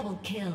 Double kill.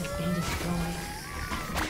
Has been destroyed.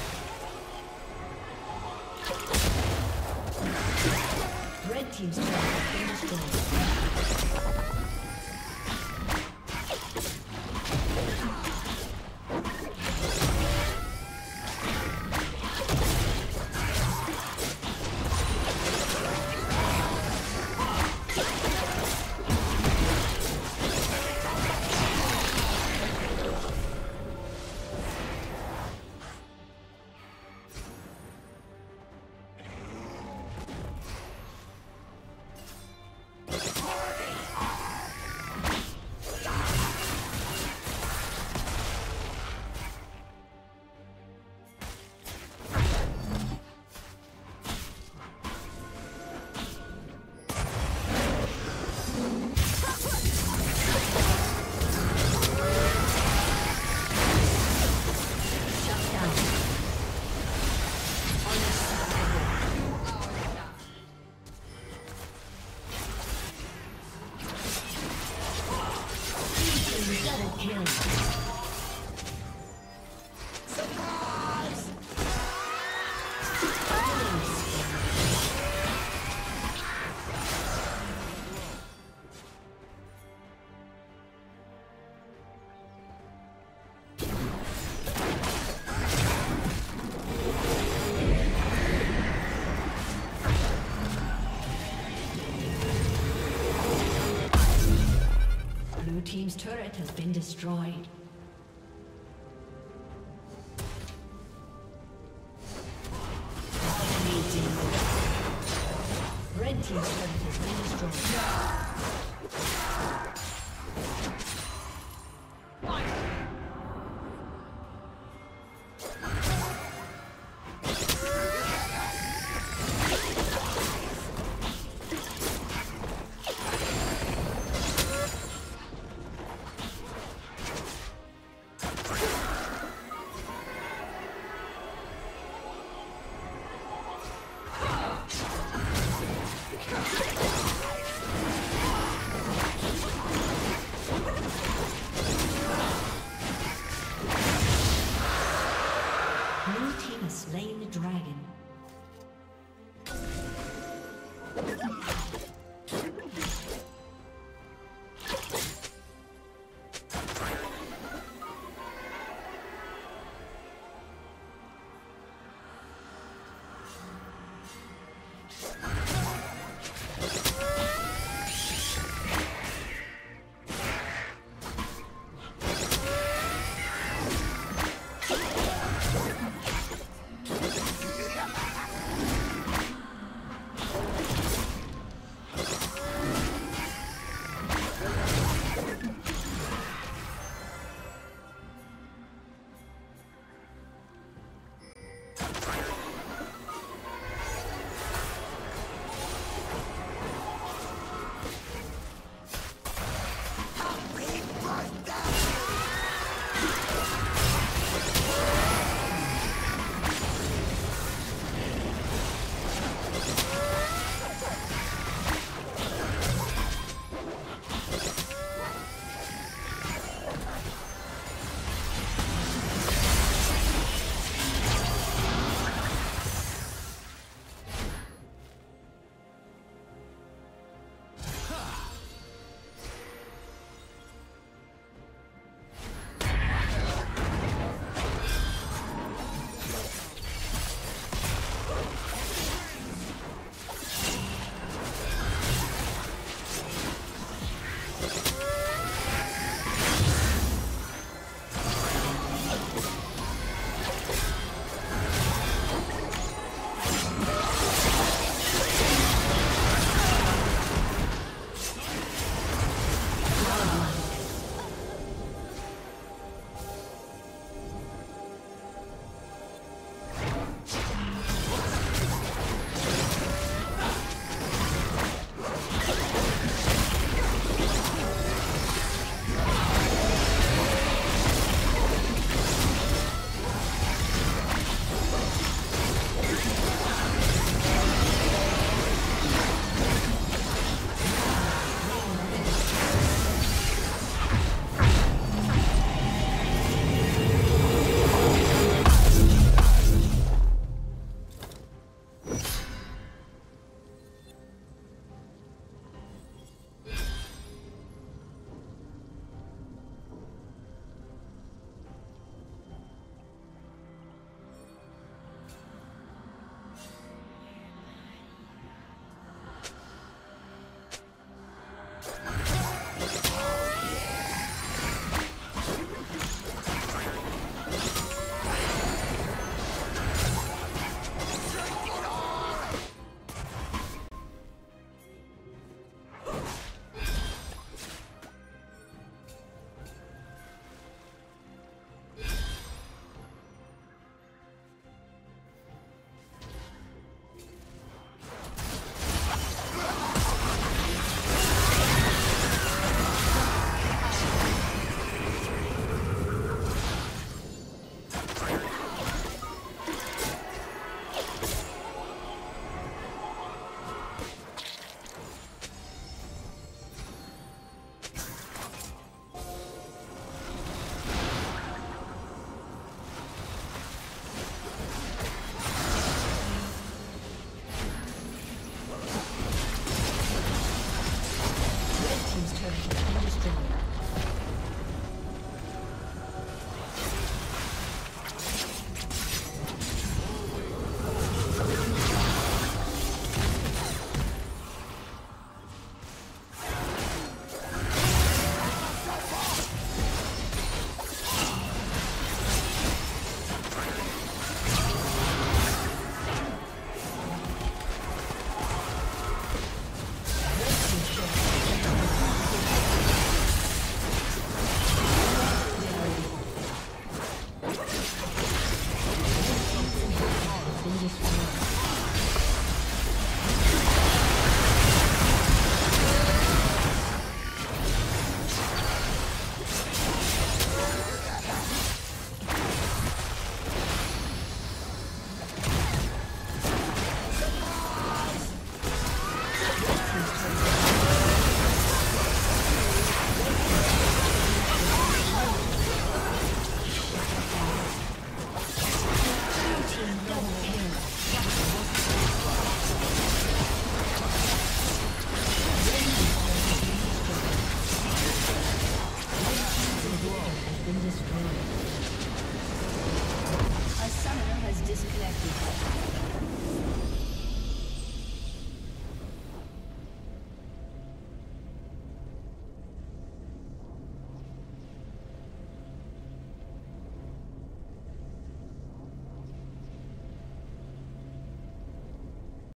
Team's destroyed.